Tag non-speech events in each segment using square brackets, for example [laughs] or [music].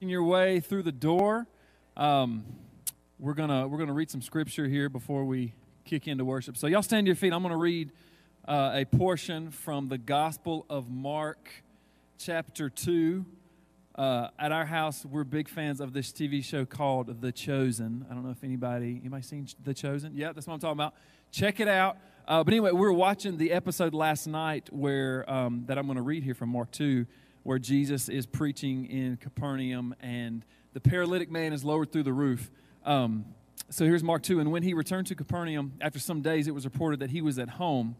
your way through the door. Um, we're gonna we're gonna read some scripture here before we kick into worship. So y'all stand to your feet. I'm gonna read uh, a portion from the Gospel of Mark, chapter two. Uh, at our house, we're big fans of this TV show called The Chosen. I don't know if anybody anybody seen The Chosen. Yeah, that's what I'm talking about. Check it out. Uh, but anyway, we were watching the episode last night where um, that I'm going to read here from Mark two where Jesus is preaching in Capernaum and the paralytic man is lowered through the roof. Um, so here's Mark 2. And when he returned to Capernaum, after some days, it was reported that he was at home,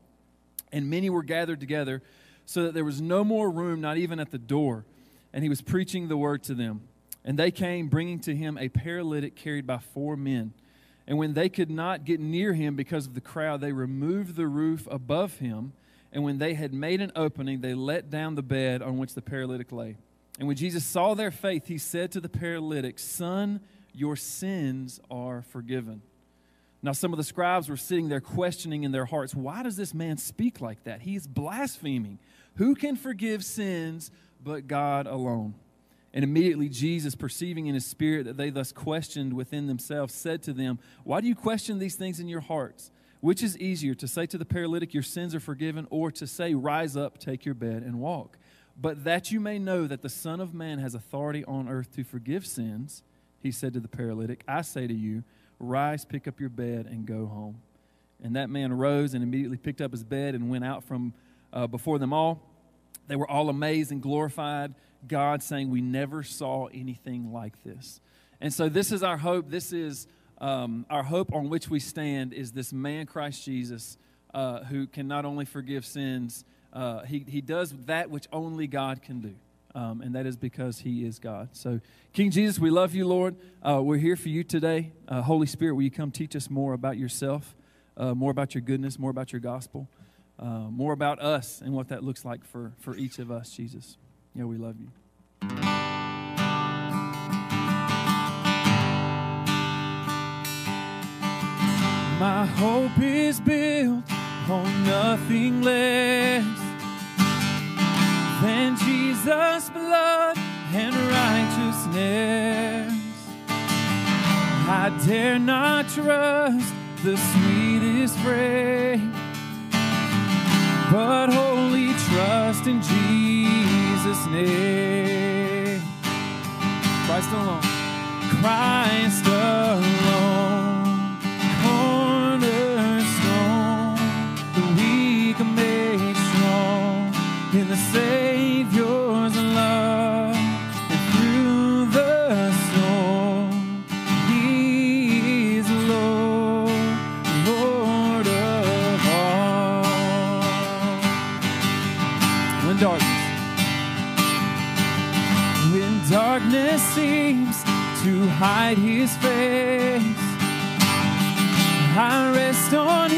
and many were gathered together, so that there was no more room, not even at the door. And he was preaching the word to them. And they came, bringing to him a paralytic carried by four men. And when they could not get near him because of the crowd, they removed the roof above him and when they had made an opening, they let down the bed on which the paralytic lay. And when Jesus saw their faith, he said to the paralytic, Son, your sins are forgiven. Now, some of the scribes were sitting there questioning in their hearts, Why does this man speak like that? He is blaspheming. Who can forgive sins but God alone? And immediately Jesus, perceiving in his spirit that they thus questioned within themselves, said to them, Why do you question these things in your hearts? Which is easier, to say to the paralytic, Your sins are forgiven, or to say, Rise up, take your bed, and walk? But that you may know that the Son of Man has authority on earth to forgive sins, he said to the paralytic, I say to you, Rise, pick up your bed, and go home. And that man rose and immediately picked up his bed and went out from uh, before them all. They were all amazed and glorified God, saying, We never saw anything like this. And so, this is our hope. This is um, our hope on which we stand is this man, Christ Jesus, uh, who can not only forgive sins, uh, he, he does that which only God can do. Um, and that is because he is God. So, King Jesus, we love you, Lord. Uh, we're here for you today. Uh, Holy Spirit, will you come teach us more about yourself, uh, more about your goodness, more about your gospel, uh, more about us and what that looks like for, for each of us, Jesus. Yeah, we love you. My hope is built on nothing less than Jesus' blood and righteousness. I dare not trust the sweetest frame, but wholly trust in Jesus' name. Christ alone. Christ alone. Hide His face, I rest on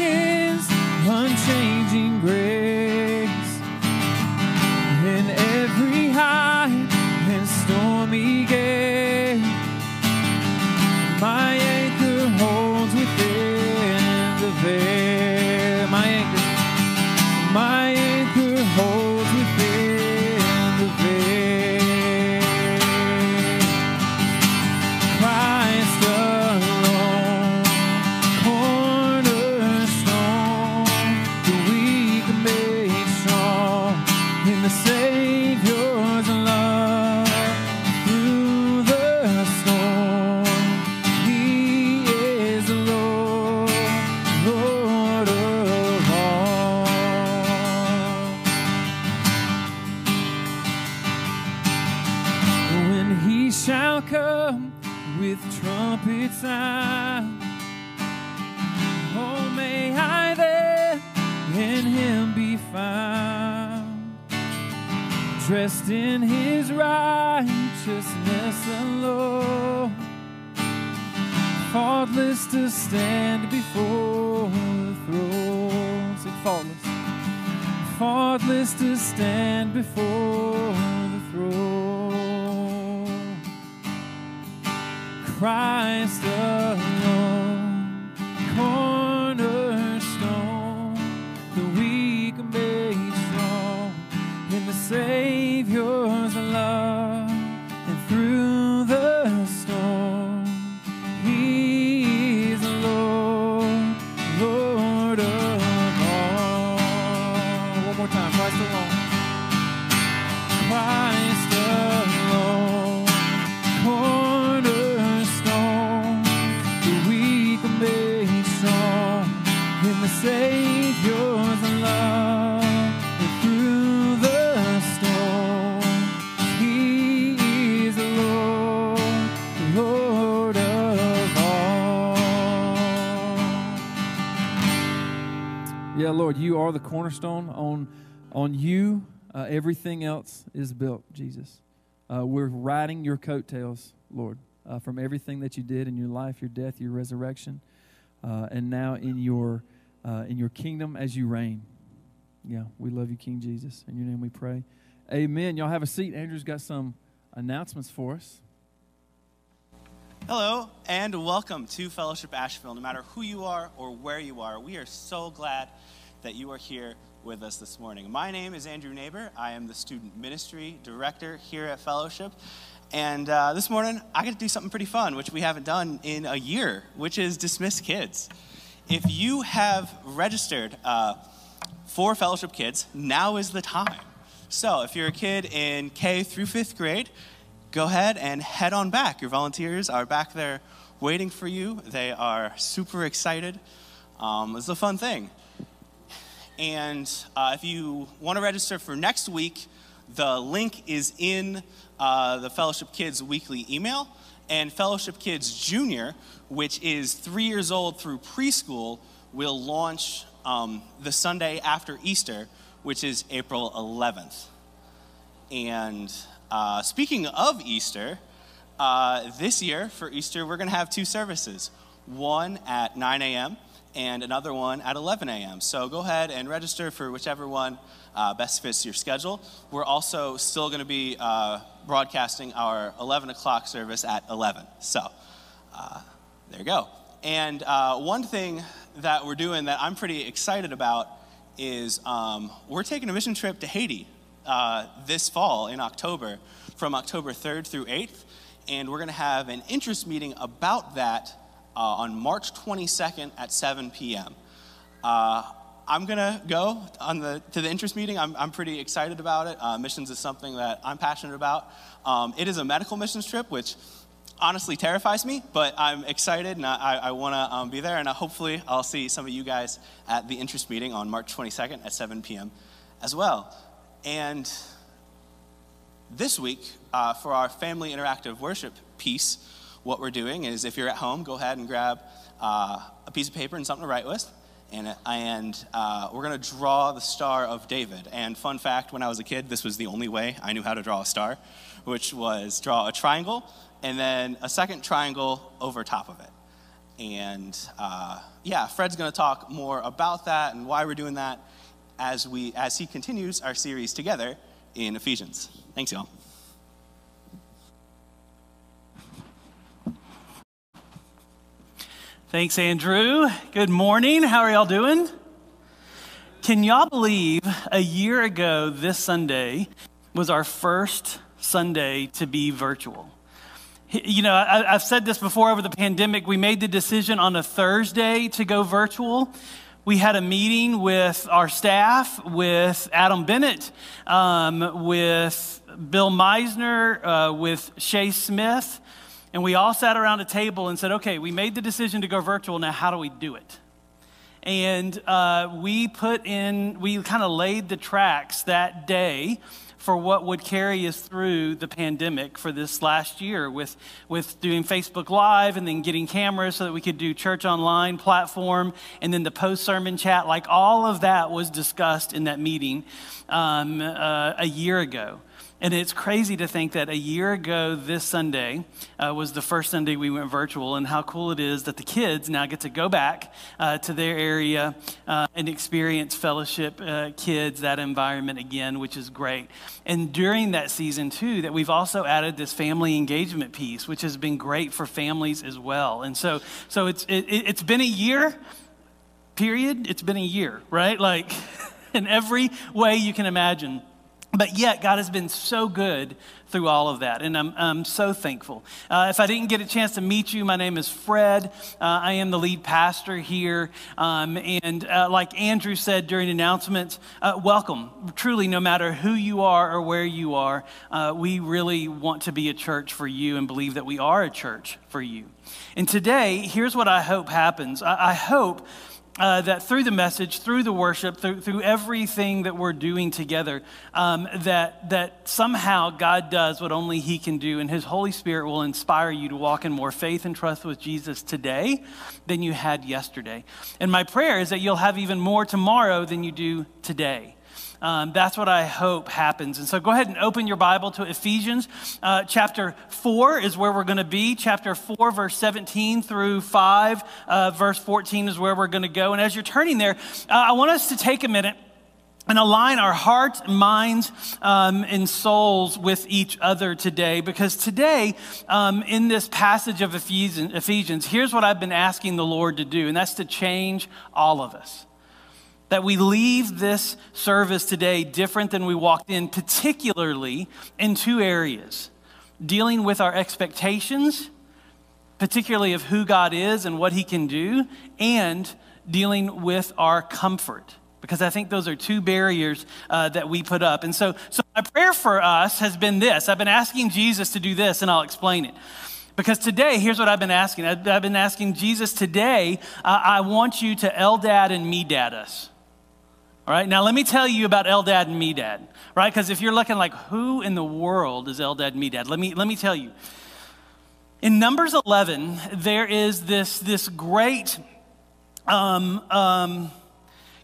cornerstone. On, on you, uh, everything else is built, Jesus. Uh, we're riding your coattails, Lord, uh, from everything that you did in your life, your death, your resurrection, uh, and now in your, uh, in your kingdom as you reign. Yeah, we love you, King Jesus. In your name we pray. Amen. Y'all have a seat. Andrew's got some announcements for us. Hello, and welcome to Fellowship Asheville. No matter who you are or where you are, we are so glad that you are here with us this morning. My name is Andrew Neighbor. I am the Student Ministry Director here at Fellowship. And uh, this morning, I get to do something pretty fun, which we haven't done in a year, which is dismiss kids. If you have registered uh, for Fellowship Kids, now is the time. So if you're a kid in K through fifth grade, go ahead and head on back. Your volunteers are back there waiting for you. They are super excited. Um, it's a fun thing. And uh, if you want to register for next week, the link is in uh, the Fellowship Kids weekly email. And Fellowship Kids Junior, which is three years old through preschool, will launch um, the Sunday after Easter, which is April 11th. And uh, speaking of Easter, uh, this year for Easter, we're going to have two services one at 9 a.m. and another one at 11 a.m. So go ahead and register for whichever one uh, best fits your schedule. We're also still going to be uh, broadcasting our 11 o'clock service at 11. So uh, there you go. And uh, one thing that we're doing that I'm pretty excited about is um, we're taking a mission trip to Haiti uh, this fall in October, from October 3rd through 8th. And we're going to have an interest meeting about that uh, on March 22nd at 7 p.m. Uh, I'm going to go on the, to the interest meeting. I'm, I'm pretty excited about it. Uh, missions is something that I'm passionate about. Um, it is a medical missions trip, which honestly terrifies me, but I'm excited and I, I want to um, be there. And hopefully, I'll see some of you guys at the interest meeting on March 22nd at 7 p.m. as well. And this week, uh, for our family interactive worship piece, what we're doing is if you're at home, go ahead and grab uh, a piece of paper and something to write with. And, and uh, we're going to draw the Star of David. And fun fact when I was a kid, this was the only way I knew how to draw a star, which was draw a triangle and then a second triangle over top of it. And uh, yeah, Fred's going to talk more about that and why we're doing that as, we, as he continues our series together in Ephesians. Thanks, y'all. Thanks, Andrew. Good morning. How are y'all doing? Can y'all believe a year ago this Sunday was our first Sunday to be virtual? You know, I, have said this before over the pandemic. We made the decision on a Thursday to go virtual. We had a meeting with our staff, with Adam Bennett, um, with Bill Meisner, uh, with Shay Smith, and we all sat around a table and said, okay, we made the decision to go virtual. Now, how do we do it? And uh, we put in, we kind of laid the tracks that day for what would carry us through the pandemic for this last year with, with doing Facebook Live and then getting cameras so that we could do church online platform and then the post sermon chat. Like all of that was discussed in that meeting um, uh, a year ago. And it's crazy to think that a year ago this Sunday uh, was the first Sunday we went virtual, and how cool it is that the kids now get to go back uh, to their area uh, and experience fellowship uh, kids, that environment again, which is great. And during that season, too, that we've also added this family engagement piece, which has been great for families as well. And so, so it's, it, it's been a year, period. It's been a year, right? Like, [laughs] in every way you can imagine. But yet, God has been so good through all of that, and I'm, I'm so thankful. Uh, if I didn't get a chance to meet you, my name is Fred. Uh, I am the lead pastor here. Um, and uh, like Andrew said during announcements, uh, welcome. Truly, no matter who you are or where you are, uh, we really want to be a church for you and believe that we are a church for you. And today, here's what I hope happens I, I hope uh, that through the message, through the worship, through, through everything that we're doing together, um, that, that somehow God does what only He can do, and His Holy Spirit will inspire you to walk in more faith and trust with Jesus today than you had yesterday. And my prayer is that you'll have even more tomorrow than you do today. Um, that's what I hope happens. And so go ahead and open your Bible to Ephesians. Uh, chapter 4 is where we're going to be. Chapter 4, verse 17 through 5, uh, verse 14 is where we're going to go. And as you're turning there, uh, I want us to take a minute and align our hearts, minds, um, and souls with each other today. Because today, um, in this passage of Ephesians, Ephesians, here's what I've been asking the Lord to do, and that's to change all of us that we leave this service today different than we walked in, particularly in two areas dealing with our expectations, particularly of who God is and what He can do, and dealing with our comfort. Because I think those are two barriers uh, that we put up. And so, so, my prayer for us has been this I've been asking Jesus to do this, and I'll explain it. Because today, here's what I've been asking I've, I've been asking Jesus today, uh, I want you to Eldad and Medad us. All right, now let me tell you about Eldad and Medad, right? Because if you're looking like, who in the world is Eldad and Medad? Let me, let me tell you. In Numbers 11, there is this, this great, um, um,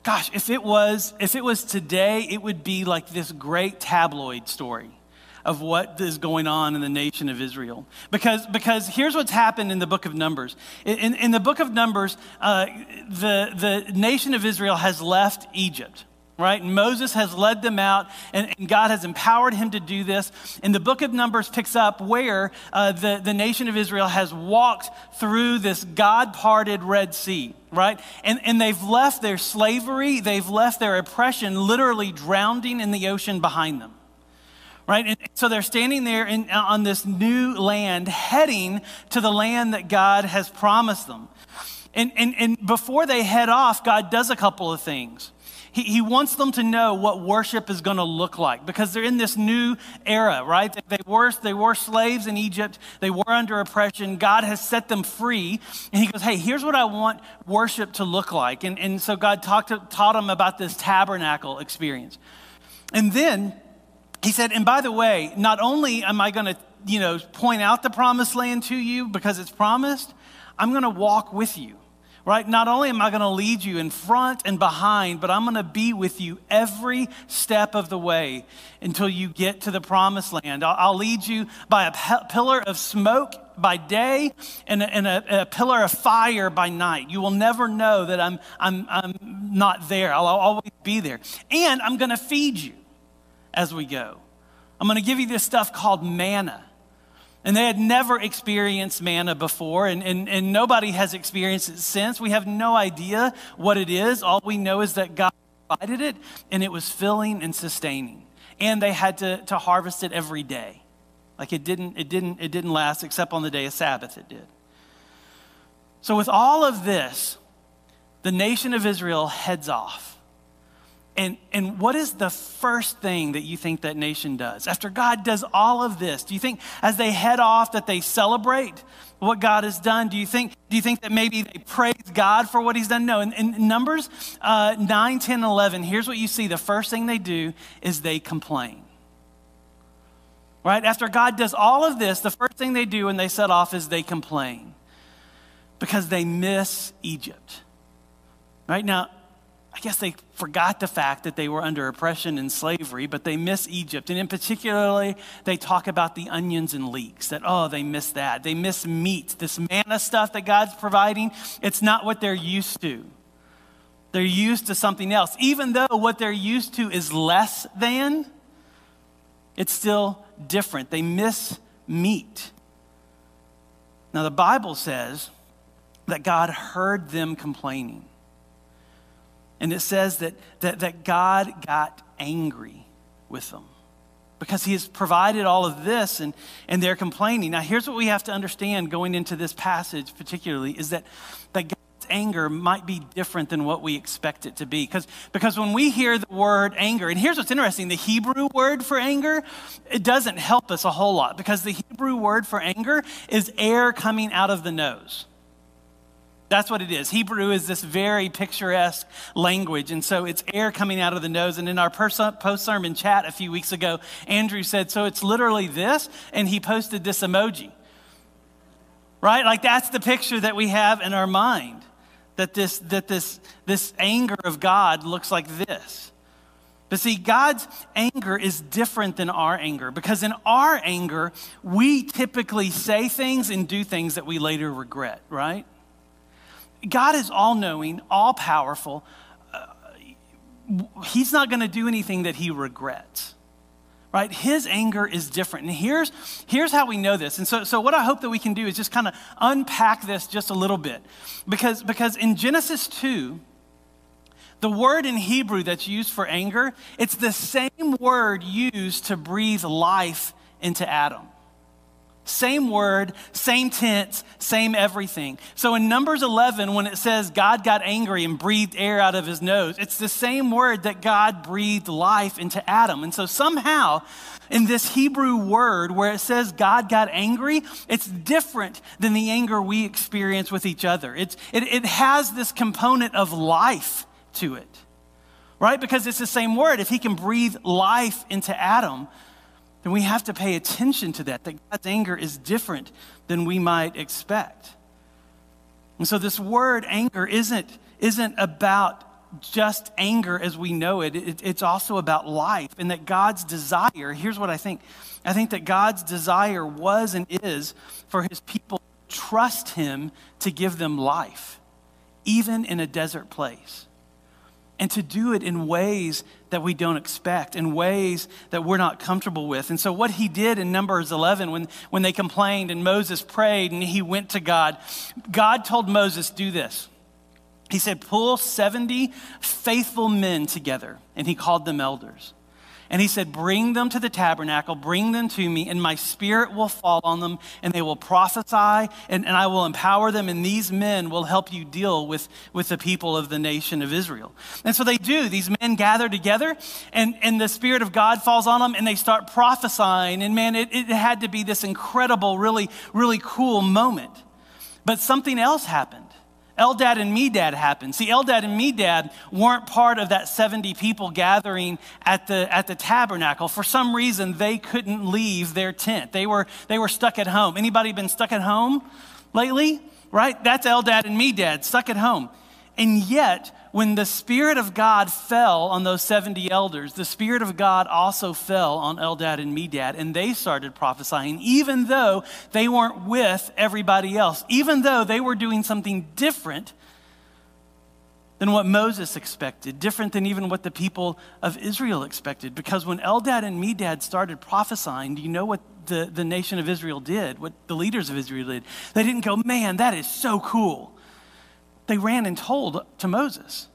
gosh, if it, was, if it was today, it would be like this great tabloid story of what is going on in the nation of Israel. Because, because here's what's happened in the book of Numbers. In, in the book of Numbers, uh, the, the nation of Israel has left Egypt right? And Moses has led them out, and, and, God has empowered him to do this. And the book of Numbers picks up where uh, the, the nation of Israel has walked through this God parted Red Sea, right? And, and they've left their slavery, they've left their oppression literally drowning in the ocean behind them right? And so they're standing there in, uh, on this new land, heading to the land that God has promised them. And, and, and before they head off, God does a couple of things. He, he wants them to know what worship is going to look like because they're in this new era, right? They were, they were slaves in Egypt, they were under oppression. God has set them free. And He goes, Hey, here's what I want worship to look like. And, and so God talked to, taught them about this tabernacle experience. And then he said, and by the way, not only am I going to, you know, point out the promised land to you because it's promised, I'm going to walk with you. Right? Not only am I going to lead you in front and behind, but I'm going to be with you every step of the way until you get to the promised land. I'll, I'll lead you by a pillar of smoke by day and, a, and a, a, pillar of fire by night. You will never know that I'm, I'm, I'm not there. I'll always be there. And I'm going to feed you as we go. I'm going to give you this stuff called manna. And they had never experienced manna before, and, and, and nobody has experienced it since. We have no idea what it is. All we know is that God provided it, and it was filling and sustaining. And they had to, to harvest it every day. Like it didn't, it, didn't, it didn't last except on the day of Sabbath, it did. So, with all of this, the nation of Israel heads off. And, and what is the first thing that you think that nation does? After God does all of this, do you think as they head off that they celebrate what God has done? Do you think, do you think that maybe they praise God for what he's done? No. In, in Numbers uh, 9, 10, 11, here's what you see. The first thing they do is they complain. Right? After God does all of this, the first thing they do when they set off is they complain because they miss Egypt. Right? Now, I guess they forgot the fact that they were under oppression and slavery, but they miss Egypt. And in particularly, they talk about the onions and leeks, that, oh, they miss that. They miss meat. This manna stuff that God's providing, it's not what they're used to. They're used to something else. Even though what they're used to is less than, it's still different. They miss meat. Now, the Bible says that God heard them complaining. And it says that, that, that God got angry with them. because he has provided all of this and, and they're complaining. Now, here's what we have to understand going into this passage, particularly, is that, that God's anger might be different than what we expect it to be. Because, because when we hear the word anger, and here's what's interesting the Hebrew word for anger, it doesn't help us a whole lot because the Hebrew word for anger is air coming out of the nose. That's what it is. Hebrew is this very picturesque language. And so it's air coming out of the nose. And in our post sermon chat a few weeks ago, Andrew said, So it's literally this. And he posted this emoji. Right? Like that's the picture that we have in our mind that this, that this, this anger of God looks like this. But see, God's anger is different than our anger because in our anger, we typically say things and do things that we later regret, right? God is all knowing, all powerful. Uh, he's not going to do anything that he regrets. Right? His anger is different. And here's, here's how we know this. And so, so what I hope that we can do is just kind of unpack this just a little bit. Because, because in Genesis 2, the word in Hebrew that's used for anger, it's the same word used to breathe life into Adam. Same word, same tense, same everything. So in Numbers 11, when it says God got angry and breathed air out of his nose, it's the same word that God breathed life into Adam. And so somehow, in this Hebrew word where it says God got angry, it's different than the anger we experience with each other. It's, it, it has this component of life to it, right? Because it's the same word. If he can breathe life into Adam, then we have to pay attention to that, that God's anger is different than we might expect. And so this word anger isn't, isn't about just anger as we know it. it. It's also about life, and that God's desire, here's what I think I think that God's desire was and is for his people to trust him to give them life, even in a desert place and to do it in ways that we don't expect, in ways that we're not comfortable with. And so, what he did in Numbers 11, when, when they complained and Moses prayed and he went to God, God told Moses, Do this. He said, Pull 70 faithful men together, and he called them elders. And he said, Bring them to the tabernacle, bring them to me, and my spirit will fall on them, and they will prophesy, and, and I will empower them, and these men will help you deal with, with the people of the nation of Israel. And so they do. These men gather together, and, and the Spirit of God falls on them, and they start prophesying. And man, it, it had to be this incredible, really, really cool moment. But something else happened. Eldad and Medad happened. See, Eldad and Medad weren't part of that 70 people gathering at the, at the tabernacle. For some reason, they couldn't leave their tent. They were, they were stuck at home. Anybody been stuck at home lately? Right? That's Eldad and Medad, stuck at home. And yet, when the Spirit of God fell on those 70 elders, the Spirit of God also fell on Eldad and Medad, and they started prophesying, even though they weren't with everybody else, even though they were doing something different than what Moses expected, different than even what the people of Israel expected. Because when Eldad and Medad started prophesying, do you know what the, the nation of Israel did, what the leaders of Israel did? They didn't go, man, that is so cool they ran and told to Moses.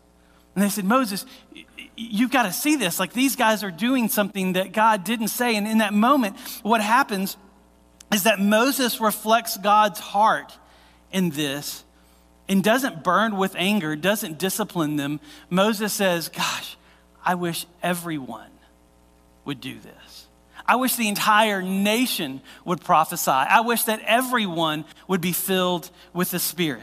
And they said, Moses, you've got to see this. Like these guys are doing something that God didn't say. And in that moment, what happens is that Moses reflects God's heart in this and doesn't burn with anger, doesn't discipline them. Moses says, Gosh, I wish everyone would do this. I wish the entire nation would prophesy. I wish that everyone would be filled with the Spirit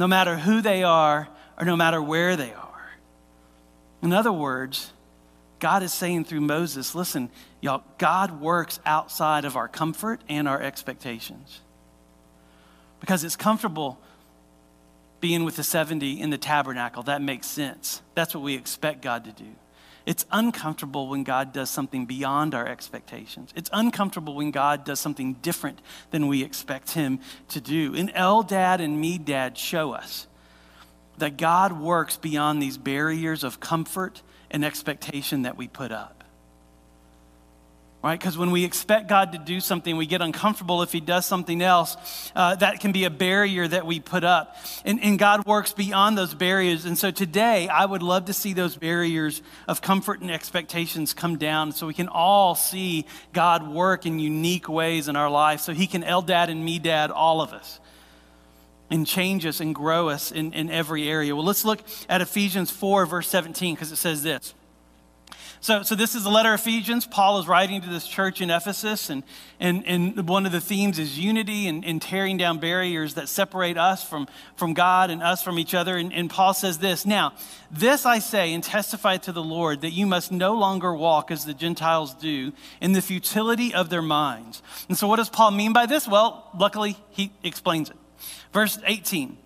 no matter who they are or no matter where they are. In other words, God is saying through Moses, listen, y'all, God works outside of our comfort and our expectations. Because it's comfortable being with the 70 in the tabernacle. That makes sense. That's what we expect God to do. It's uncomfortable when God does something beyond our expectations. It's uncomfortable when God does something different than we expect Him to do. And Eldad and Medad show us that God works beyond these barriers of comfort and expectation that we put up. Right? Because when we expect God to do something, we get uncomfortable if He does something else. Uh, that can be a barrier that we put up. And, and God works beyond those barriers. And so today, I would love to see those barriers of comfort and expectations come down so we can all see God work in unique ways in our life so He can Eldad and Medad all of us. And change us and grow us in, in every area. Well, let's look at Ephesians 4, verse 17, because it says this. So, so this is the letter of Ephesians. Paul is writing to this church in Ephesus, and, and, and one of the themes is unity and, and tearing down barriers that separate us from, from God and us from each other. And, and Paul says this Now, this I say and testify to the Lord that you must no longer walk as the Gentiles do in the futility of their minds. And so, what does Paul mean by this? Well, luckily, he explains it. Verse 18.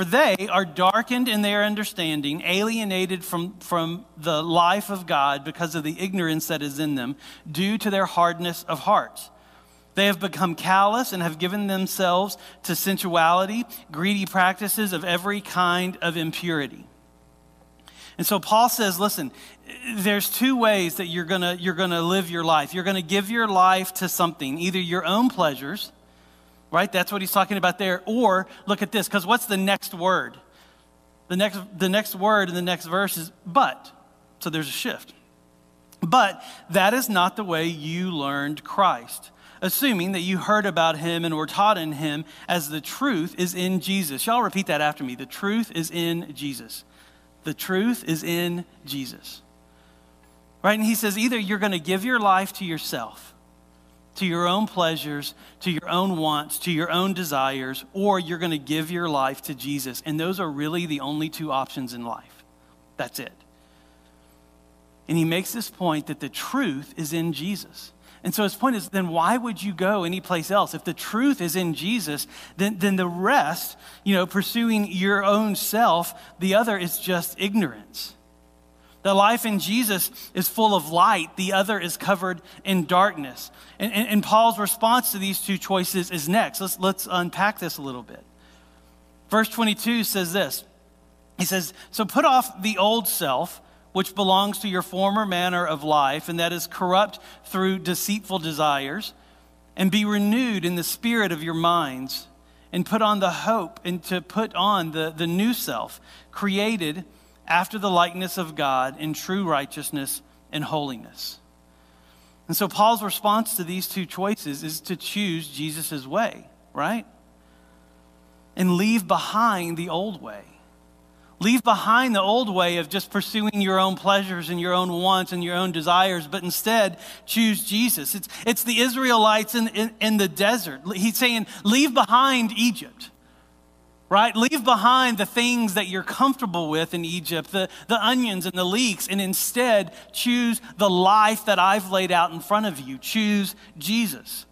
For they are darkened in their understanding, alienated from, from the life of God because of the ignorance that is in them, due to their hardness of heart. They have become callous and have given themselves to sensuality, greedy practices of every kind of impurity. And so Paul says, listen, there's two ways that you're going to you're going to live your life. You're going to give your life to something, either your own pleasures right? That's what he's talking about there. Or look at this, because what's the next word? The next, the next word in the next verse is but. So there's a shift. But that is not the way you learned Christ, assuming that you heard about him and were taught in him as the truth is in Jesus. Y'all repeat that after me. The truth is in Jesus. The truth is in Jesus. Right? And he says either you're going to give your life to yourself to your own pleasures, to your own wants, to your own desires, or you're going to give your life to Jesus. And those are really the only two options in life. That's it. And he makes this point that the truth is in Jesus. And so his point is then why would you go anyplace else? If the truth is in Jesus, then, then the rest, you know, pursuing your own self, the other is just ignorance. The life in Jesus is full of light, the other is covered in darkness. And, and, and, Paul's response to these two choices is next. Let's, let's unpack this a little bit. Verse 22 says this He says, So put off the old self, which belongs to your former manner of life, and that is corrupt through deceitful desires, and be renewed in the spirit of your minds, and put on the hope, and to put on the, the new self, created after the likeness of God in true righteousness and holiness. And so Paul's response to these two choices is to choose Jesus' way, right? And leave behind the old way. Leave behind the old way of just pursuing your own pleasures and your own wants and your own desires, but instead choose Jesus. It's, it's the Israelites in, in, in the desert. He's saying, leave behind Egypt right? Leave behind the things that you're comfortable with in Egypt, the, the onions and the leeks, and instead choose the life that I've laid out in front of you. Choose Jesus.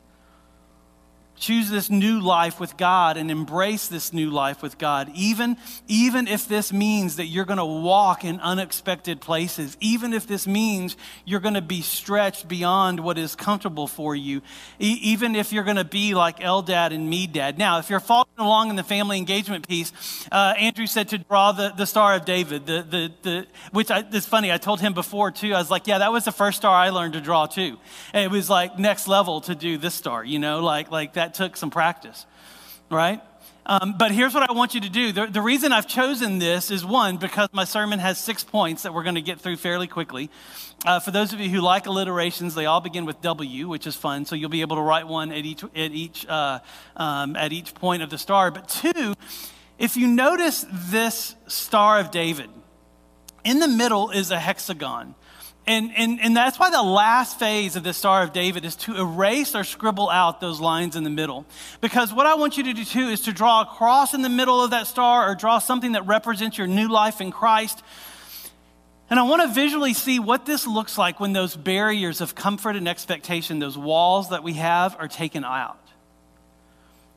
Choose this new life with God and embrace this new life with God, even, even if this means that you're going to walk in unexpected places, even if this means you're going to be stretched beyond what is comfortable for you, e- even if you're going to be like Eldad and Medad. Now, if you're following along in the family engagement piece, uh, Andrew said to draw the, the Star of David, the, the, the, which I, it's funny, I told him before too. I was like, yeah, that was the first star I learned to draw too. And it was like next level to do this star, you know, like, like that that took some practice, right? Um, but here's what I want you to do. The, the, reason I've chosen this is one, because my sermon has six points that we're going to get through fairly quickly. Uh, for those of you who like alliterations, they all begin with W, which is fun. So you'll be able to write one at each, at each, uh, um, at each point of the star. But two, if you notice this Star of David, in the middle is a hexagon. And, and, and that's why the last phase of the Star of David is to erase or scribble out those lines in the middle. Because what I want you to do too is to draw a cross in the middle of that star or draw something that represents your new life in Christ. And I want to visually see what this looks like when those barriers of comfort and expectation, those walls that we have, are taken out.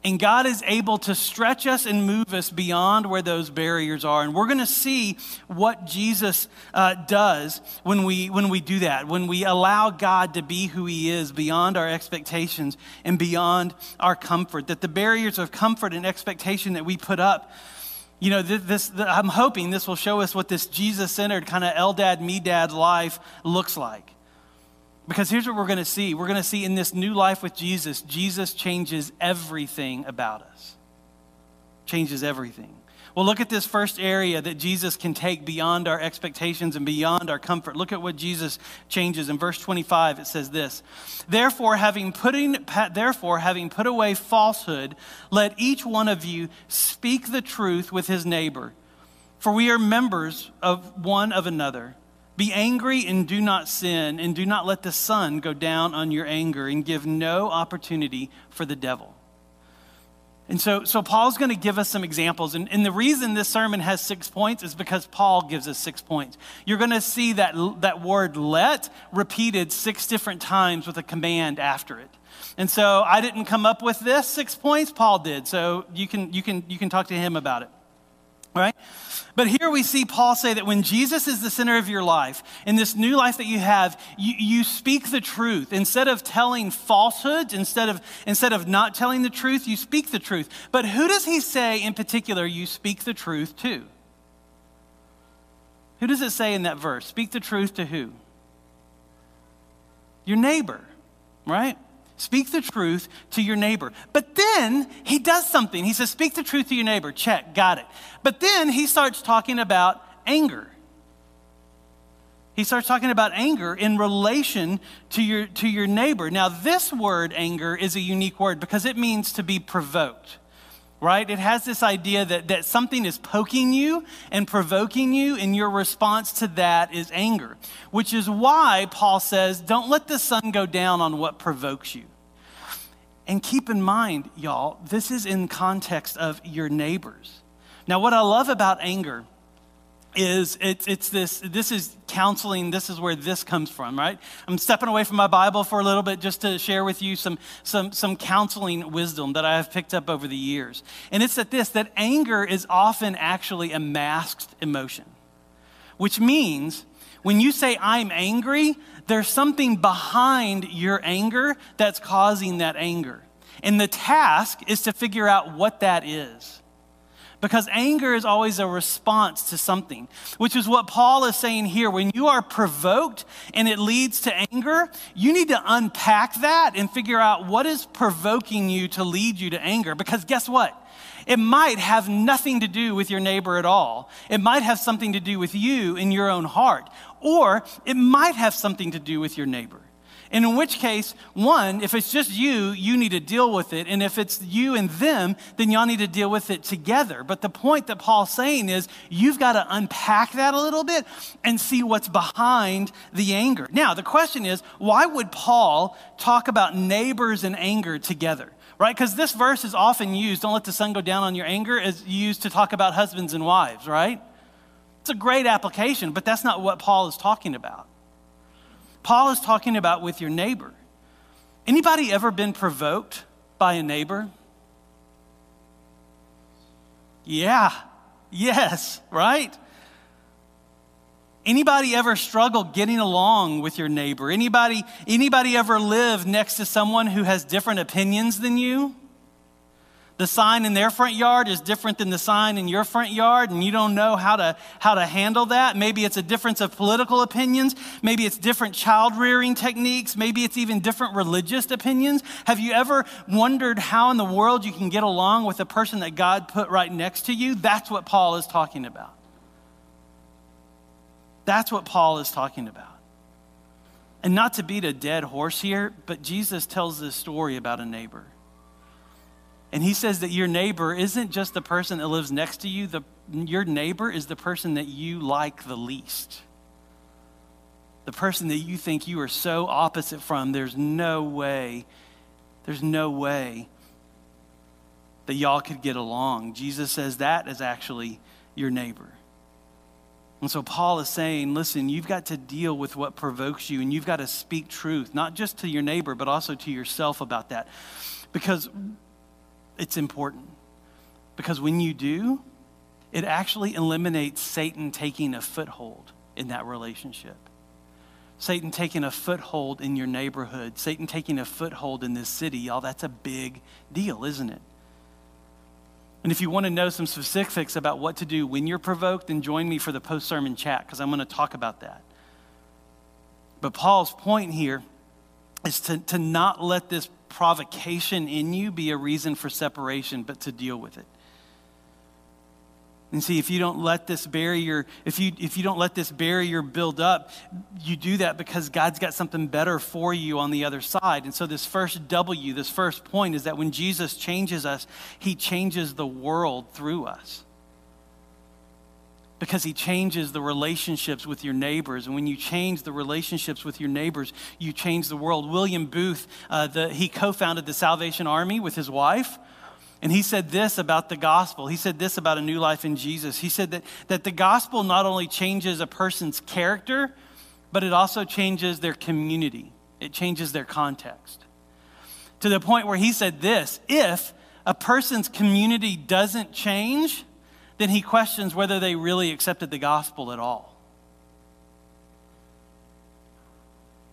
And God is able to stretch us and move us beyond where those barriers are. And we're going to see what Jesus uh, does when we, when we do that, when we allow God to be who He is beyond our expectations and beyond our comfort. That the barriers of comfort and expectation that we put up, you know, this, this I'm hoping this will show us what this Jesus centered kind of Eldad, Medad life looks like. Because here's what we're going to see we're going to see in this new life with Jesus, Jesus changes everything about us. Changes everything. Well, look at this first area that Jesus can take beyond our expectations and beyond our comfort. Look at what Jesus changes. In verse 25, it says this Therefore, having, putting, therefore, having put away falsehood, let each one of you speak the truth with his neighbor, for we are members of one of another. Be angry and do not sin, and do not let the sun go down on your anger, and give no opportunity for the devil. And so, so Paul's going to give us some examples. And, and the reason this sermon has six points is because Paul gives us six points. You're going to see that, that word let repeated six different times with a command after it. And so I didn't come up with this six points, Paul did. So you can, you can, you can talk to him about it. Right? But here we see Paul say that when Jesus is the center of your life, in this new life that you have, you, you speak the truth. Instead of telling falsehoods, instead of, instead of not telling the truth, you speak the truth. But who does he say in particular you speak the truth to? Who does it say in that verse? Speak the truth to who? Your neighbor, right? Speak the truth to your neighbor. But then he does something. He says, Speak the truth to your neighbor. Check, got it. But then he starts talking about anger. He starts talking about anger in relation to your, to your neighbor. Now, this word, anger, is a unique word because it means to be provoked right? It has this idea that, that something is poking you and provoking you, and your response to that is anger, which is why Paul says, Don't let the sun go down on what provokes you. And keep in mind, y'all, this is in context of your neighbors. Now, what I love about anger is it's, it's this this is counseling this is where this comes from right i'm stepping away from my bible for a little bit just to share with you some some some counseling wisdom that i have picked up over the years and it's that this that anger is often actually a masked emotion which means when you say i'm angry there's something behind your anger that's causing that anger and the task is to figure out what that is because anger is always a response to something, which is what Paul is saying here. When you are provoked and it leads to anger, you need to unpack that and figure out what is provoking you to lead you to anger. Because guess what? It might have nothing to do with your neighbor at all. It might have something to do with you in your own heart, or it might have something to do with your neighbor. And in which case, one, if it's just you, you need to deal with it. And if it's you and them, then y'all need to deal with it together. But the point that Paul's saying is you've got to unpack that a little bit and see what's behind the anger. Now, the question is why would Paul talk about neighbors and anger together? Right? Because this verse is often used, don't let the sun go down on your anger, is used to talk about husbands and wives, right? It's a great application, but that's not what Paul is talking about. Paul is talking about with your neighbor. Anybody ever been provoked by a neighbor? Yeah. Yes, right? Anybody ever struggle getting along with your neighbor? Anybody anybody ever live next to someone who has different opinions than you? the sign in their front yard is different than the sign in your front yard and you don't know how to how to handle that. Maybe it's a difference of political opinions. Maybe it's different child rearing techniques. Maybe it's even different religious opinions. Have you ever wondered how in the world you can get along with a person that god put right next to you? That's what paul is talking about that's what paul is talking about and not to beat a dead horse here but jesus tells this story about a neighbor and he says that your neighbor isn't just the person that lives next to you, the, your neighbor is the person that you like the least. The person that you think you are so opposite from, there's no way, there's no way that y'all could get along. Jesus says that is actually your neighbor. And so Paul is saying, listen, you've got to deal with what provokes you, and you've got to speak truth, not just to your neighbor, but also to yourself about that. Because it's important because when you do, it actually eliminates Satan taking a foothold in that relationship. Satan taking a foothold in your neighborhood, Satan taking a foothold in this city, y'all, that's a big deal, isn't it? And if you want to know some specifics about what to do when you're provoked, then join me for the post sermon chat because I'm going to talk about that. But Paul's point here is to, to not let this provocation in you be a reason for separation, but to deal with it. And see, if you don't let this barrier, if you, if you don't let this barrier build up, you do that because God's got something better for you on the other side. And so, this first W, this first point is that when Jesus changes us, he changes the world through us. Because he changes the relationships with your neighbors. And when you change the relationships with your neighbors, you change the world. William Booth, uh, the, he co founded the Salvation Army with his wife. And he said this about the gospel. He said this about a new life in Jesus. He said that, that the gospel not only changes a person's character, but it also changes their community, it changes their context. To the point where he said this if a person's community doesn't change, then he questions whether they really accepted the gospel at all.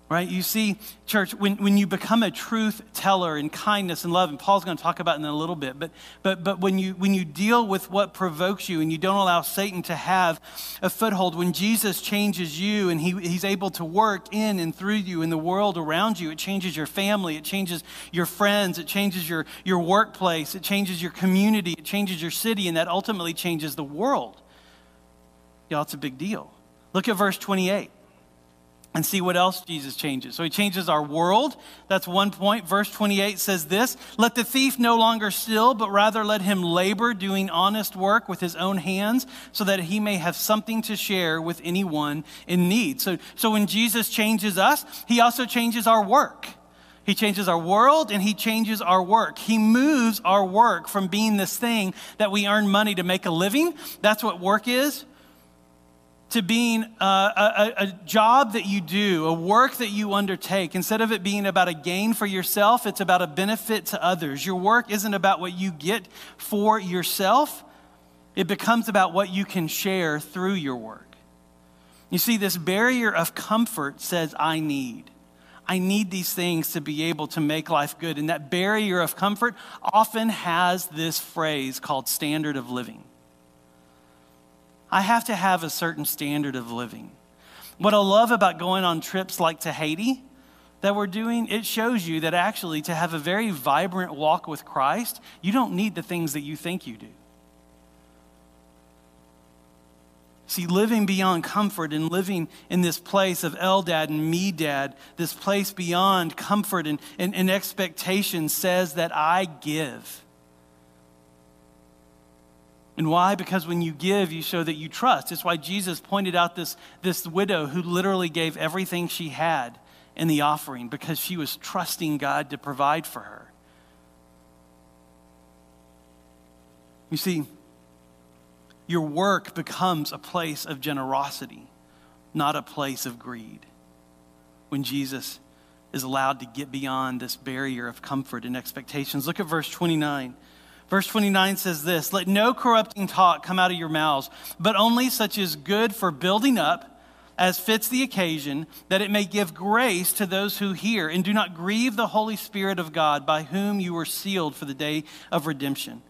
Right? You see, church, when, when you become a truth teller in kindness and love, and Paul's going to talk about in a little bit, but, but, but when, you, when you deal with what provokes you and you don't allow Satan to have a foothold, when Jesus changes you and he, he's able to work in and through you in the world around you, it changes your family, it changes your friends, it changes your, your workplace, it changes your community, it changes your city, and that ultimately changes the world. Y'all, it's a big deal. Look at verse 28 and see what else Jesus changes. So he changes our world. That's one point. Verse 28 says this Let the thief no longer steal, but rather let him labor, doing honest work with his own hands, so that he may have something to share with anyone in need. So, so when Jesus changes us, he also changes our work. He changes our world and he changes our work. He moves our work from being this thing that we earn money to make a living. That's what work is to being a, a, a, job that you do, a work that you undertake. Instead of it being about a gain for yourself, it's about a benefit to others. Your work isn't about what you get for yourself, it becomes about what you can share through your work. You see, this barrier of comfort says, I need. I need these things to be able to make life good. And that barrier of comfort often has this phrase called standard of living. I have to have a certain standard of living. What I love about going on trips like to Haiti that we're doing, it shows you that actually to have a very vibrant walk with Christ, you don't need the things that you think you do. See, living beyond comfort and living in this place of Eldad and Medad, this place beyond comfort and, and, and expectation says that I give. And why? Because when you give, you show that you trust. It's why Jesus pointed out this, this widow who literally gave everything she had in the offering because she was trusting God to provide for her. You see, your work becomes a place of generosity, not a place of greed. When Jesus is allowed to get beyond this barrier of comfort and expectations. Look at verse 29. Verse 29 says this Let no corrupting talk come out of your mouths, but only such as good for building up as fits the occasion, that it may give grace to those who hear. And do not grieve the Holy Spirit of God, by whom you were sealed for the day of redemption.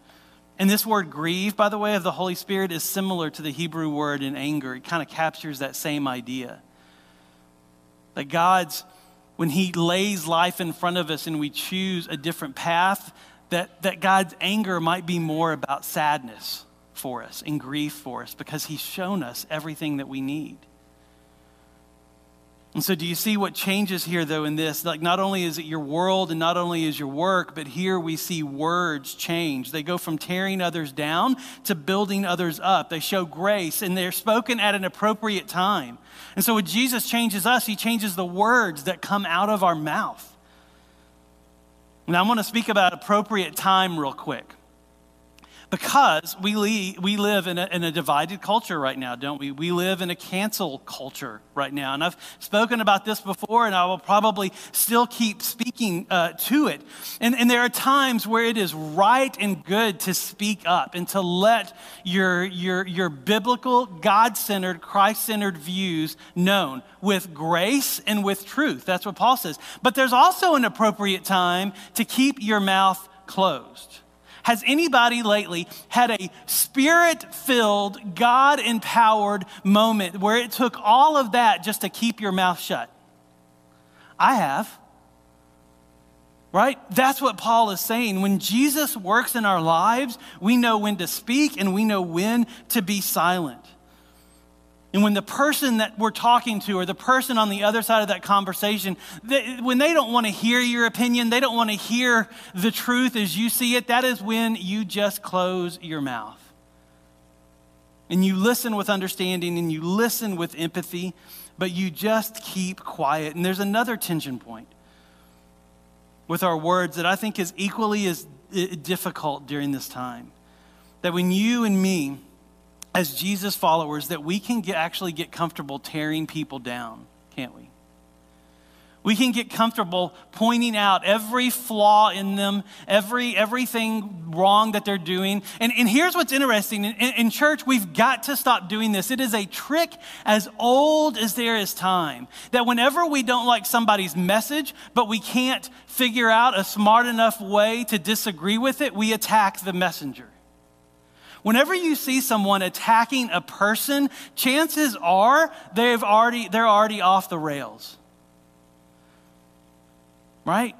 And this word grieve, by the way, of the Holy Spirit is similar to the Hebrew word in anger. It kind of captures that same idea. That God's, when He lays life in front of us and we choose a different path, that, that God's anger might be more about sadness for us and grief for us because He's shown us everything that we need. And so, do you see what changes here, though, in this? Like, not only is it your world and not only is your work, but here we see words change. They go from tearing others down to building others up. They show grace and they're spoken at an appropriate time. And so, when Jesus changes us, he changes the words that come out of our mouth. Now, I want to speak about appropriate time real quick because we, le- we live in a, in a divided culture right now, don't we? We live in a cancel culture right now. And I've spoken about this before, and I will probably still keep speaking uh, to it. And, and there are times where it is right and good to speak up and to let your, your, your biblical, God centered, Christ centered views known with grace and with truth. That's what Paul says. But there's also an appropriate time to keep your mouth closed. Has anybody lately had a spirit filled, God empowered moment where it took all of that just to keep your mouth shut? I have. Right? That's what Paul is saying. When Jesus works in our lives, we know when to speak and we know when to be silent. And when the person that we're talking to or the person on the other side of that conversation, they, when they don't want to hear your opinion, they don't want to hear the truth as you see it, that is when you just close your mouth. And you listen with understanding and you listen with empathy, but you just keep quiet. And there's another tension point with our words that I think is equally as eh, difficult during this time. That when you and me, as Jesus followers that we can get, actually get comfortable tearing people down, can't we? We can get comfortable pointing out every flaw in them, every, everything wrong that they're doing. And, and here's what's interesting in, in church, we've got to stop doing this. It is a trick as old as there is time. That whenever we don't like somebody's message, but we can't figure out a smart enough way to disagree with it, we attack the messenger. Whenever you see someone attacking a person, chances are they've already, they're already off the rails. Right?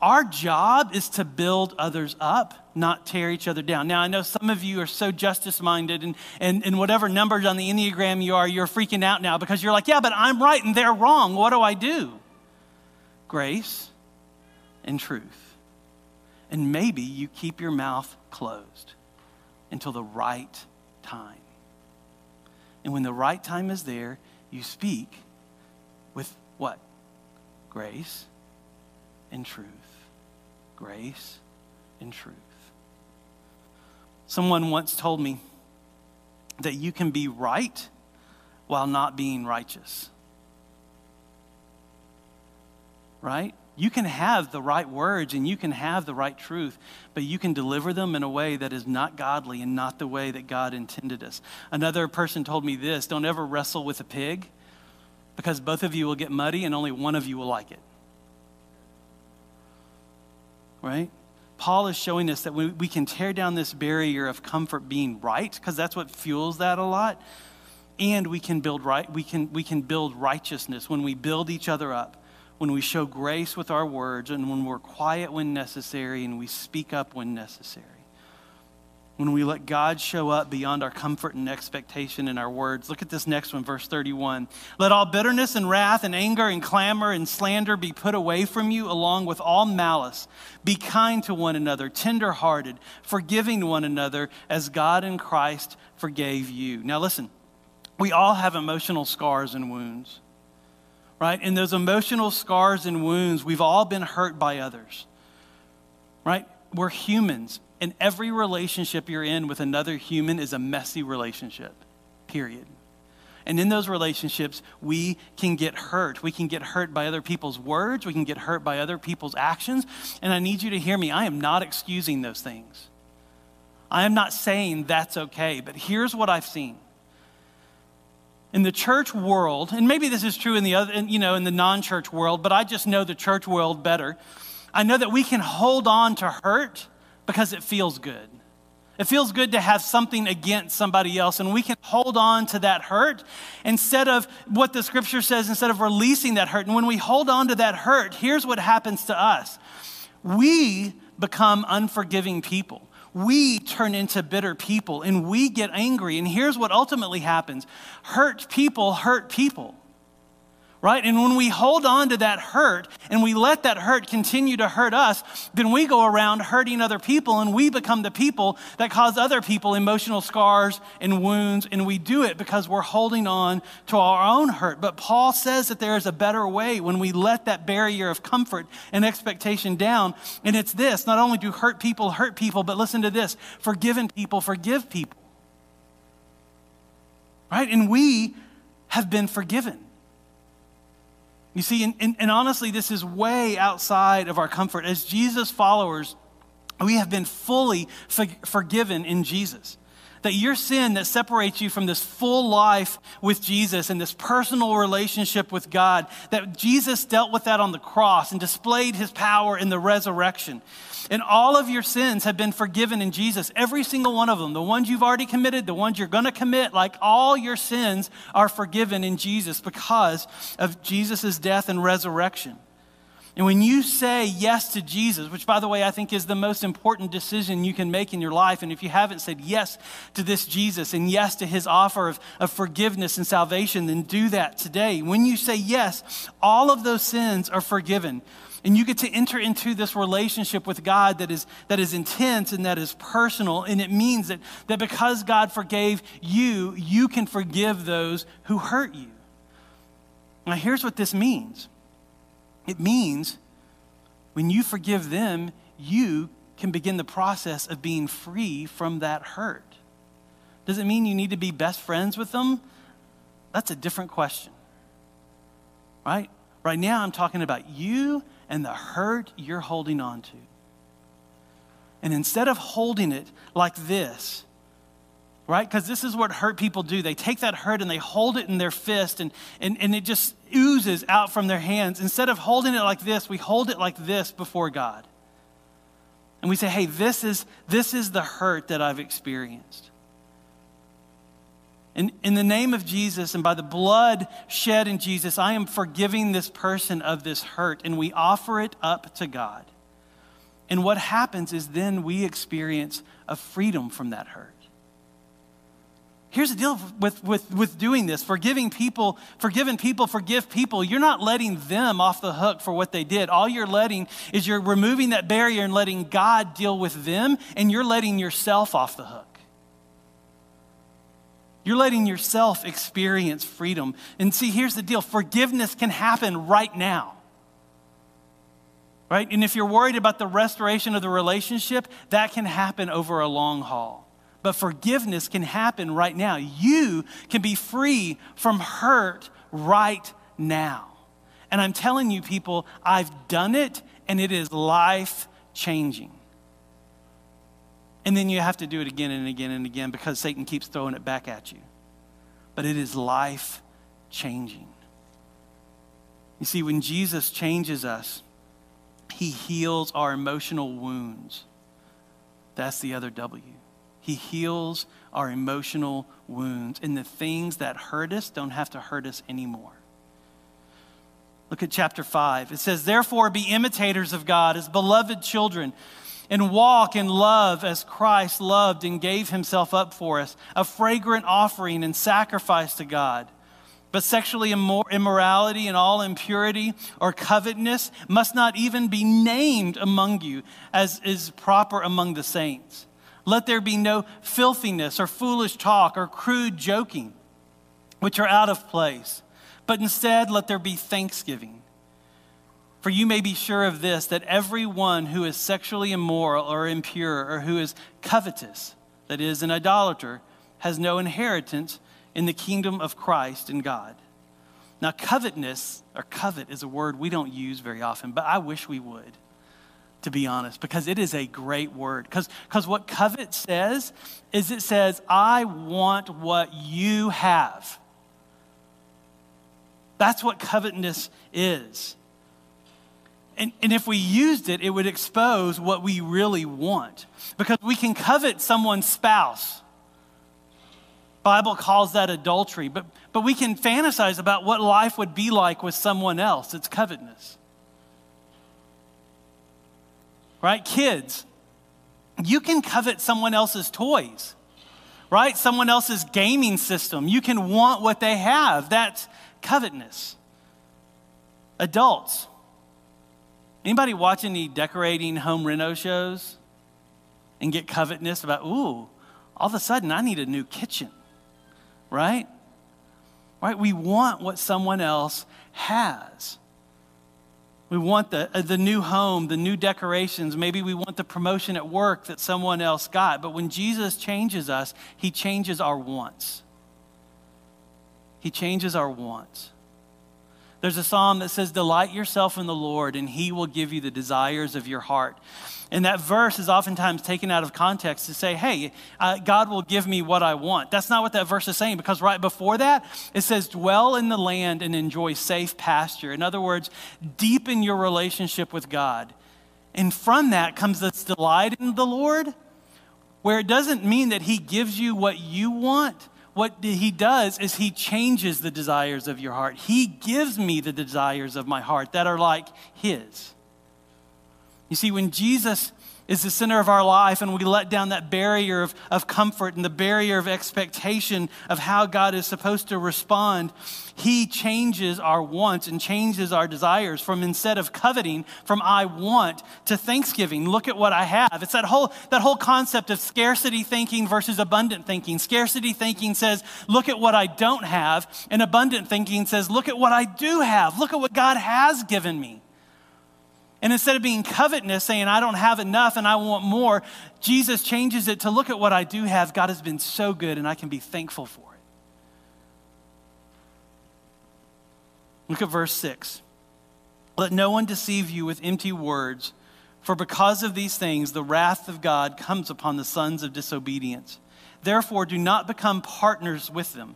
Our job is to build others up, not tear each other down. Now, I know some of you are so justice minded, and, and, and whatever numbers on the Enneagram you are, you're freaking out now because you're like, yeah, but I'm right and they're wrong. What do I do? Grace and truth. And maybe you keep your mouth closed until the right time. And when the right time is there, you speak with what? Grace and truth. Grace and truth. Someone once told me that you can be right while not being righteous. Right? You can have the right words and you can have the right truth, but you can deliver them in a way that is not godly and not the way that God intended us. Another person told me this don't ever wrestle with a pig because both of you will get muddy and only one of you will like it. Right? Paul is showing us that we, we can tear down this barrier of comfort being right, because that's what fuels that a lot. And we can build right, we can, we can build righteousness when we build each other up when we show grace with our words, and when we're quiet when necessary, and we speak up when necessary. When we let God show up beyond our comfort and expectation in our words. Look at this next one, verse 31. Let all bitterness and wrath and anger and clamor and slander be put away from you, along with all malice. Be kind to one another, tenderhearted, forgiving one another, as God in Christ forgave you. Now, listen, we all have emotional scars and wounds right? And those emotional scars and wounds, we've all been hurt by others, right? We're humans, and every relationship you're in with another human is a messy relationship, period. And in those relationships, we can get hurt. We can get hurt by other people's words. We can get hurt by other people's actions. And I need you to hear me. I am not excusing those things. I am not saying that's okay. But here's what I've seen in the church world, and maybe this is true in the other, you know, in the non-church world, but I just know the church world better. I know that we can hold on to hurt because it feels good. It feels good to have something against somebody else, and we can hold on to that hurt instead of what the scripture says, instead of releasing that hurt. And when we hold on to that hurt, here's what happens to us we become unforgiving people we turn into bitter people and we get angry. And here's what ultimately happens hurt people hurt people right? And when we hold on to that hurt and we let that hurt continue to hurt us, then we go around hurting other people and we become the people that cause other people emotional scars and wounds. And we do it because we're holding on to our own hurt. But Paul says that there is a better way when we let that barrier of comfort and expectation down. And it's this not only do hurt people hurt people, but listen to this forgiven people forgive people. Right? And we have been forgiven. You see, and, and, and, honestly, this is way outside of our comfort. As Jesus followers, we have been fully for, forgiven in Jesus. That your sin that separates you from this full life with Jesus and this personal relationship with God, that Jesus dealt with that on the cross and displayed his power in the resurrection. And all of your sins have been forgiven in Jesus, every single one of them. The ones you've already committed, the ones you're going to commit, like all your sins are forgiven in Jesus because of Jesus' death and resurrection. And when you say yes to Jesus, which by the way, I think is the most important decision you can make in your life, and if you haven't said yes to this Jesus and yes to his offer of, of forgiveness and salvation, then do that today. When you say yes, all of those sins are forgiven. And you get to enter into this relationship with God that is, that is intense and that is personal. And it means that, that because God forgave you, you can forgive those who hurt you. Now, here's what this means it means when you forgive them, you can begin the process of being free from that hurt. Does it mean you need to be best friends with them? That's a different question. Right? Right now, I'm talking about you and the hurt you're holding on to. And instead of holding it like this, right? Because this is what hurt people do. They take that hurt and they hold it in their fist and, and, and it just oozes out from their hands. Instead of holding it like this, we hold it like this before God. And we say, hey, this is, this is the hurt that I've experienced. In the name of Jesus and by the blood shed in Jesus, I am forgiving this person of this hurt. And we offer it up to God. And what happens is then we experience a freedom from that hurt. Here's the deal with, with, with doing this forgiving people, forgiving people, forgive people. You're not letting them off the hook for what they did. All you're letting is you're removing that barrier and letting God deal with them, and you're letting yourself off the hook. You're letting yourself experience freedom. And see, here's the deal forgiveness can happen right now. Right? And if you're worried about the restoration of the relationship, that can happen over a long haul. But forgiveness can happen right now. You can be free from hurt right now. And I'm telling you, people, I've done it and it is life changing. And then you have to do it again and again and again because Satan keeps throwing it back at you. But it is life changing. You see, when Jesus changes us, he heals our emotional wounds. That's the other W. He heals our emotional wounds. And the things that hurt us don't have to hurt us anymore. Look at chapter 5. It says, Therefore, be imitators of God as beloved children, and walk in love as Christ loved and gave himself up for us, a fragrant offering and sacrifice to God. But sexually immorality and all impurity or covetousness must not even be named among you as is proper among the saints. Let there be no filthiness or foolish talk or crude joking, which are out of place, but instead let there be thanksgiving. For you may be sure of this that everyone who is sexually immoral or impure or who is covetous, that is, an idolater, has no inheritance in the kingdom of Christ and God. Now, covetousness or covet is a word we don't use very often, but I wish we would to be honest, because it is a great word. Because what covet says is it says, I want what you have. That's what covetousness is. And, and if we used it, it would expose what we really want. Because we can covet someone's spouse. Bible calls that adultery, but, but we can fantasize about what life would be like with someone else. It's covetousness right? Kids, you can covet someone else's toys, right? Someone else's gaming system. You can want what they have. That's covetousness. Adults, anybody watch any decorating home reno shows and get covetous about, ooh, all of a sudden I need a new kitchen, right? Right? We want what someone else has. We want the, uh, the new home, the new decorations. Maybe we want the promotion at work that someone else got. But when Jesus changes us, he changes our wants. He changes our wants. There's a psalm that says, Delight yourself in the Lord, and he will give you the desires of your heart. And that verse is oftentimes taken out of context to say, hey, uh, God will give me what I want. That's not what that verse is saying, because right before that, it says, dwell in the land and enjoy safe pasture. In other words, deepen your relationship with God. And from that comes this delight in the Lord, where it doesn't mean that he gives you what you want. What he does is he changes the desires of your heart. He gives me the desires of my heart that are like his. You see, when Jesus is the center of our life and we let down that barrier of, of comfort and the barrier of expectation of how God is supposed to respond, He changes our wants and changes our desires from instead of coveting, from I want to thanksgiving. Look at what I have. It's that whole, that whole concept of scarcity thinking versus abundant thinking. Scarcity thinking says, look at what I don't have, and abundant thinking says, look at what I do have. Look at what God has given me. And instead of being covetous, saying, I don't have enough and I want more, Jesus changes it to look at what I do have. God has been so good and I can be thankful for it. Look at verse 6. Let no one deceive you with empty words, for because of these things, the wrath of God comes upon the sons of disobedience. Therefore, do not become partners with them.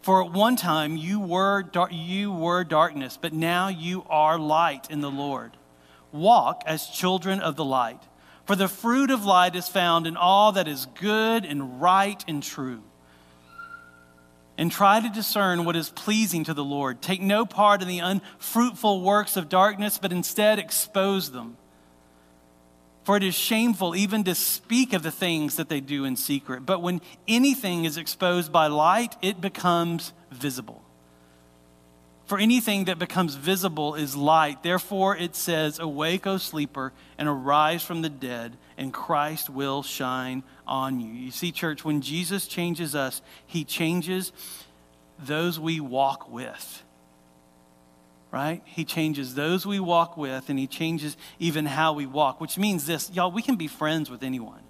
For at one time you were, dar- you were darkness, but now you are light in the Lord walk as children of the light. For the fruit of light is found in all that is good and right and true. And try to discern what is pleasing to the Lord. Take no part in the unfruitful works of darkness, but instead expose them. For it is shameful even to speak of the things that they do in secret. But when anything is exposed by light, it becomes visible. For anything that becomes visible is light. Therefore, it says, Awake, O sleeper, and arise from the dead, and Christ will shine on you. You see, church, when Jesus changes us, he changes those we walk with. Right? He changes those we walk with, and he changes even how we walk, which means this, y'all, we can be friends with anyone.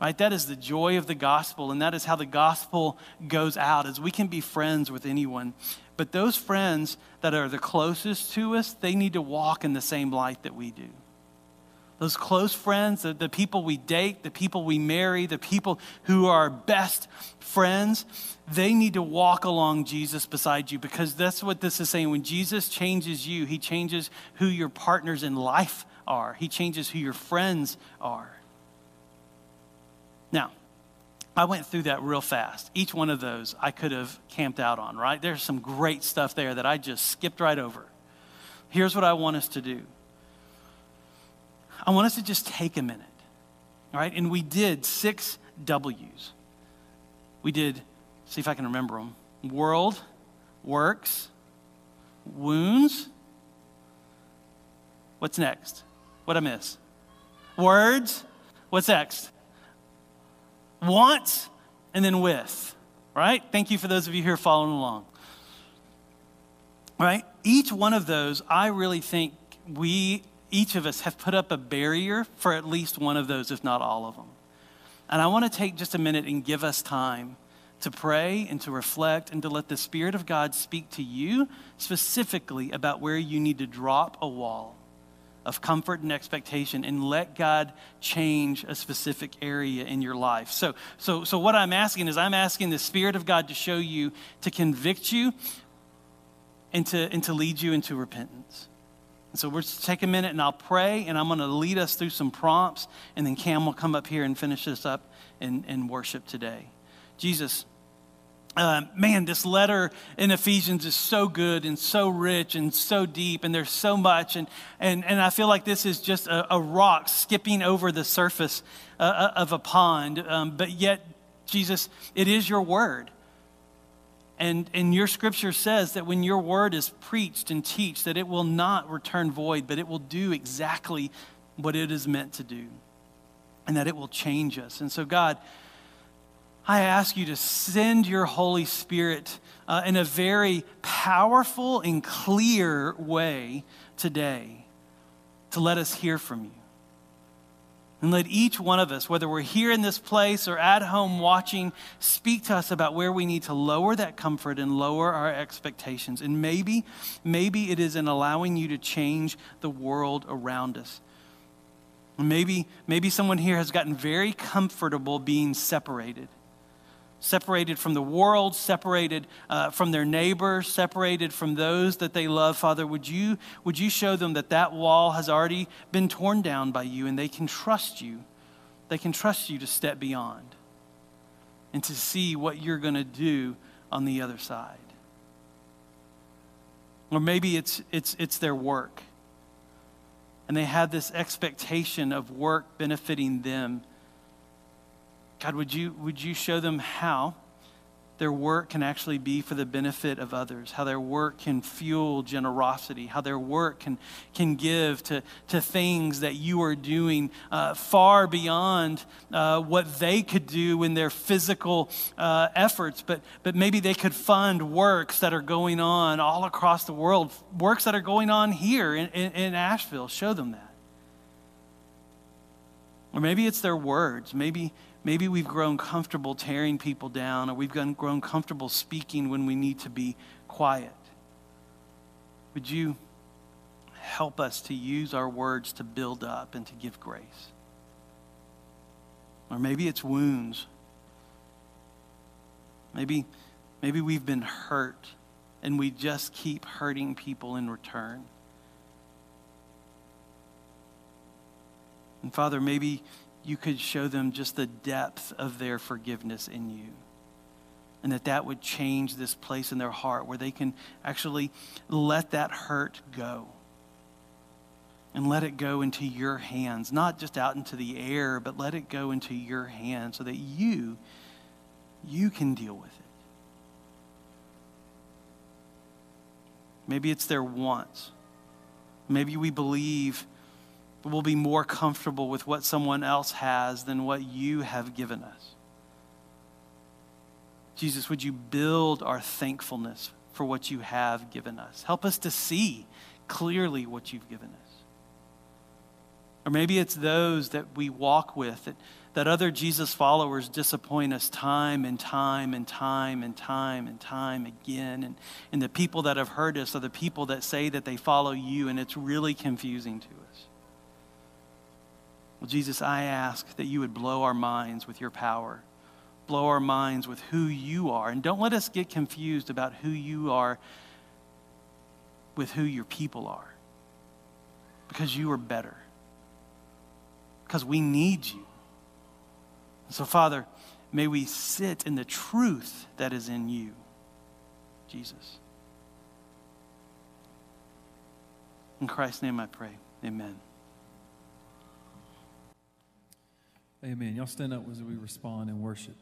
Right? That is the joy of the gospel, and that is how the gospel goes out, is we can be friends with anyone. But those friends that are the closest to us, they need to walk in the same light that we do. Those close friends, the, the people we date, the people we marry, the people who are best friends, they need to walk along Jesus beside you because that's what this is saying. When Jesus changes you, he changes who your partners in life are, he changes who your friends are. Now, I went through that real fast. Each one of those I could have camped out on, right? There's some great stuff there that I just skipped right over. Here's what I want us to do I want us to just take a minute, all right? And we did six W's. We did, see if I can remember them world, works, wounds. What's next? What I miss? Words. What's next? Want, and then with, right? Thank you for those of you who are following along. Right? Each one of those, I really think we, each of us, have put up a barrier for at least one of those, if not all of them. And I want to take just a minute and give us time to pray and to reflect and to let the Spirit of God speak to you specifically about where you need to drop a wall of comfort and expectation and let God change a specific area in your life. So, so, so what I'm asking is I'm asking the Spirit of God to show you, to convict you, and to, and to lead you into repentance. And so we're just take a minute and I'll pray and I'm going to lead us through some prompts and then Cam will come up here and finish this up in, in worship today. Jesus, uh, man, this letter in Ephesians is so good and so rich and so deep, and there's so much. And, and, and I feel like this is just a, a rock skipping over the surface uh, uh, of a pond. Um, but yet, Jesus, it is your word. And, and your scripture says that when your word is preached and teach, that it will not return void, but it will do exactly what it is meant to do, and that it will change us. And so, God, I ask you to send your Holy Spirit uh, in a very powerful and clear way today to let us hear from you. And let each one of us, whether we're here in this place or at home watching, speak to us about where we need to lower that comfort and lower our expectations. And maybe, maybe it is in allowing you to change the world around us. Maybe, maybe someone here has gotten very comfortable being separated separated from the world, separated uh, from their neighbors, separated from those that they love. Father, would you, would you show them that that wall has already been torn down by you and they can trust you? They can trust you to step beyond. and to see what you're going to do on the other side. Or maybe it's, it's, it's their work. And they have this expectation of work benefiting them. God, would you, would you show them how? their work can actually be for the benefit of others, how their work can fuel generosity, how their work can, can give to, to things that you are doing uh, far beyond uh, what they could do in their physical uh, efforts. But, but maybe they could fund works that are going on all across the world, works that are going on here in, in, in Asheville. Show them that. Or maybe it's their words. Maybe, Maybe we've grown comfortable tearing people down, or we've grown comfortable speaking when we need to be quiet. Would you help us to use our words to build up and to give grace? Or maybe it's wounds. Maybe, maybe we've been hurt and we just keep hurting people in return. And Father, maybe you could show them just the depth of their forgiveness in you. And that that would change this place in their heart where they can actually let that hurt go. And let it go into your hands, not just out into the air, but let it go into your hands so that you, you can deal with it. Maybe it's their wants. Maybe we believe we'll be more comfortable with what someone else has than what you have given us. Jesus, would you build our thankfulness for what you have given us? Help us to see clearly what you've given us. Or maybe it's those that we walk with, that, that other Jesus followers disappoint us time and time and time and time and time again. And, and the people that have hurt us are the people that say that they follow you, and it's really confusing to us. Well, Jesus, I ask that you would blow our minds with your power, blow our minds with who you are. And don't let us get confused about who you are with who your people are, because you are better, because we need you. So, Father, may we sit in the truth that is in you, Jesus. In Christ's name I pray. Amen. Amen. Y'all stand up as we respond and worship.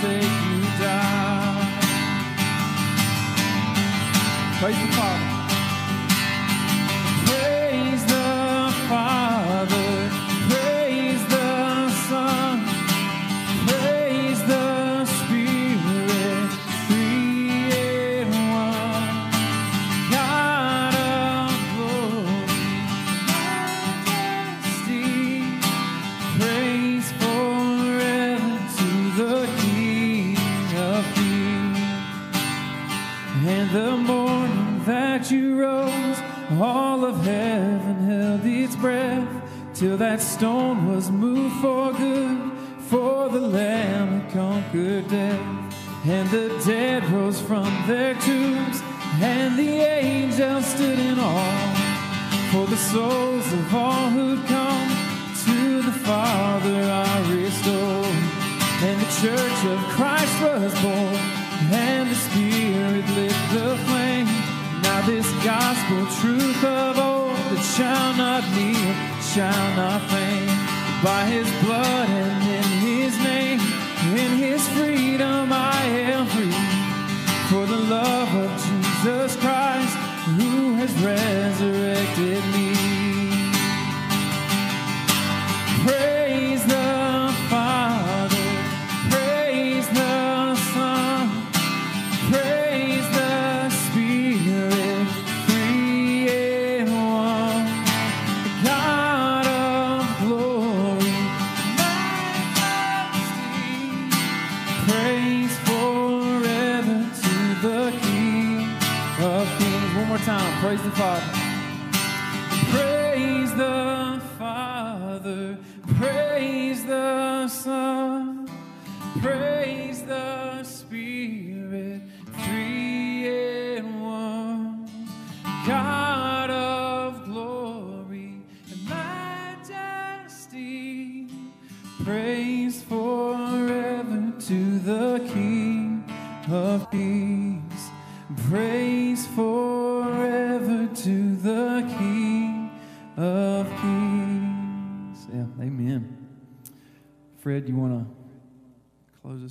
take you down. Praise the Father. conquered death, and the dead rose from their tombs, and the angels stood in awe. For the souls of all who'd come to the Father are restored, and the church of Christ was born, and the Spirit lit the flame. Now this gospel truth of old that shall not kneel, shall not faint, by his blood and in his freedom I am free. For the love of Jesus Christ, who has resurrected me. Praise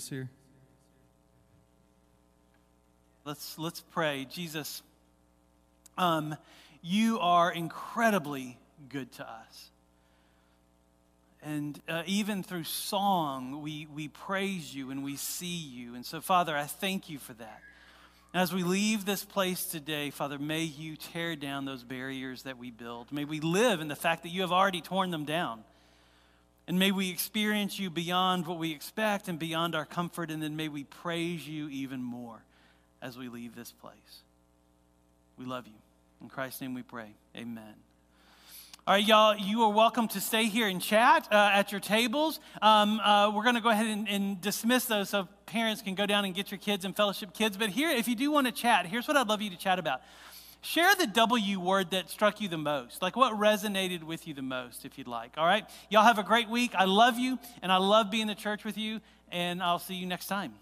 here? Let's let's pray. Jesus, um, you are incredibly good to us. And uh, even through song, we, we praise you and we see you. And so, Father, I thank you for that. As we leave this place today, Father, may you tear down those barriers that we build. May we live in the fact that you have already torn them down. And may we experience you beyond what we expect and beyond our comfort. And then may we praise you even more as we leave this place. We love you. In Christ's name we pray. Amen. All right, y'all, you are welcome to stay here and chat uh, at your tables. Um, uh, we're going to go ahead and, and, dismiss those so parents can go down and get your kids and fellowship kids. But here, if you do want to chat, here's what I'd love you to chat about. Share the W word that struck you the most, like what resonated with you the most, if you'd like. All right? Y'all have a great week. I love you, and I love being in the church with you, and I'll see you next time.